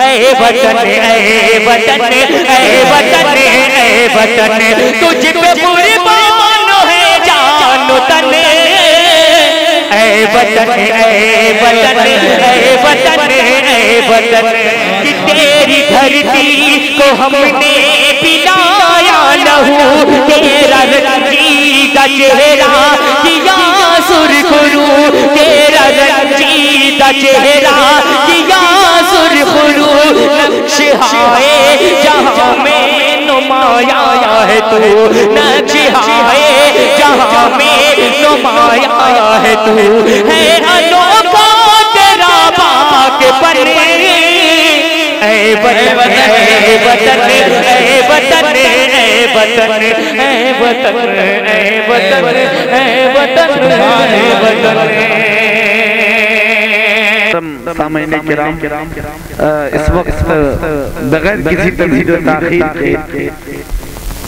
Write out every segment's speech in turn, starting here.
ऐ वतन ऐ वतन ऐ वतन ऐ वतन तुझ पे कुर्बान है जानो तन ऐ वतन ऐ वतन ऐ वतन ऐ वतन कि तेरी धरती को हमने पिलाया लहू तेरा रंजीदा चेहरा किया सुरखरू है तू नक्श जहाँ में नुमाया है तू है अनोखा तेरा बाग पर ऐ वतन ऐ वतन ऐ वतन ऐ वतन ऐ वतन ऐ वतन ऐ वतन ऐ वतन सामने किराम इस वक्त बगैर किसी तमहीद ताखीर के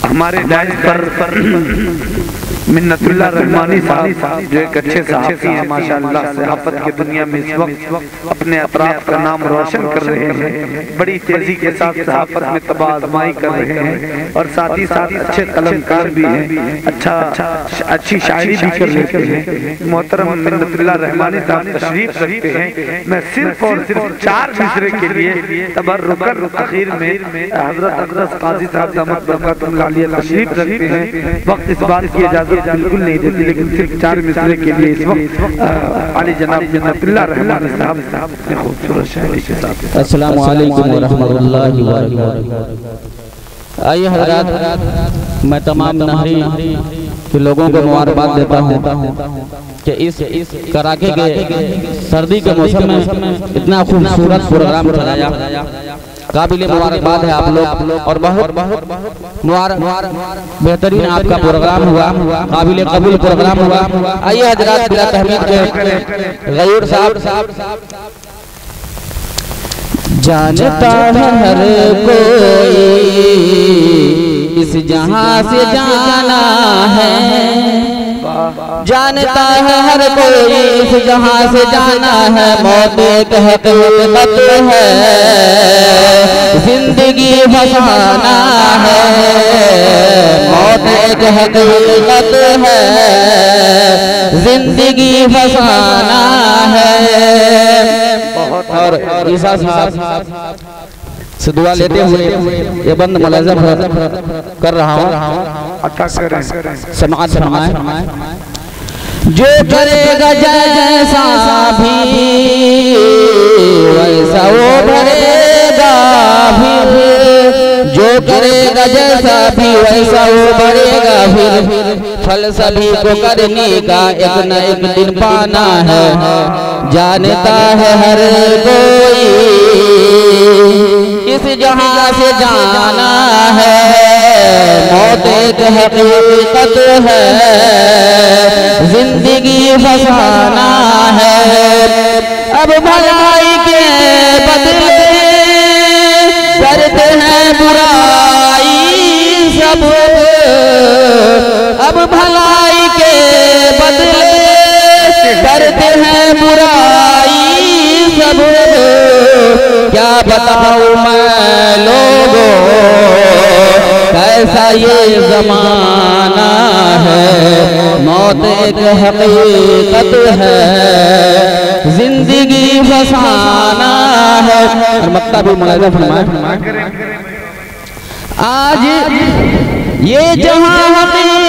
हमारे डाइस पर, पर, पर, पर मिन्नतुल्ला रहमानी साहब। जो एक अच्छे सहाफ़ी हैं माशाअल्लाह सहाफ़त की दुनिया में इस वक्त अपने अतराफ का नाम रोशन कर रहे हैं। बड़ी तेज़ी के साथ सहाफ़त में तबाह आजमाई कर रहे हैं। और साथ ही साथ अच्छे कलमकार भी हैं। अच्छा अच्छी शायरी भी कर लेते हैं। मोहतरम मिन्नतुल्ला रहमानी साहब तशरीफ़ रखते हैं। मैं सिर्फ़ और सिर्फ़ चार मिसरे के लिए तबर्रुकन अखीर में हज़रत हज़रत काजी साहब तशरीफ़ रखते हैं वक्त इस बात की इजाज़त बिल्कुल नहीं देती लेकिन सिर्फ़ चार मिसरे के लिए इस वक्त अली जनाब जन्नतुल्लाह रहमान साहब अपने खूबसूरत शायरी के साथ। अस्सलाम वालेकुम व रहमतुल्लाहि व बरकातहू आइए हजरात मैं तमाम नहरी के लोगों को मुबारकबाद देता हूँ कि इस इस कड़ाके के सर्दी के मौसम में इतना खूबसूरत प्रोग्राम चलाया। काबिल मुबारकबाद है आप लोग और बहुत बहुत बेहतरीन आपका प्रोग्राम हुआ काबिल कबूल प्रोग्राम हुआ। आइए हजरात बिला तहमीद के गयूर साहब। जानता है हर कोई इस जहाँ से जाना है। जानता है हर कोई इस जहाँ से जाना है, मौत एक हकीकत है। ज़िंदगी फसाना है, मौत एक हकीकत है। ज़िंदगी फसाना है। और ईसा साहब से दुआ लेते हुए ये बंद मुलाजम कर रहा हूँ। समाज फरमाए जो करेगा जैसा भी वैसा वो भरेगा भी जो करेगा जैसा भी वैसा वो भरेगा फिर फल सभी को करने का एक न एक दिन पाना है। जानता है हर कोई। जहाँ से जाना है, मौत एक हकीकत है। ज़िंदगी फसाना है। अब भलाई के बदले करते हैं बुराई सब। अब भलाई के बदले करते हैं सब क्या बताऊँ मैं लोगों? कैसा ये जमाना है? मौत एक हकीकत है। ज़िंदगी फसाना है। मक्ता भी मुलाजा फरमाए। आज ये जहाँ हकीकत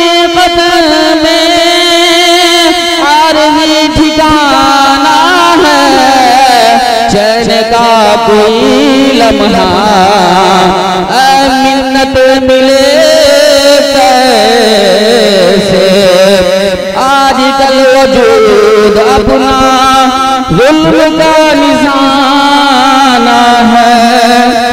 लम्हा मिन्नत मिले कैसे? आजकल वजूद अपना जुल्म का निशाना है।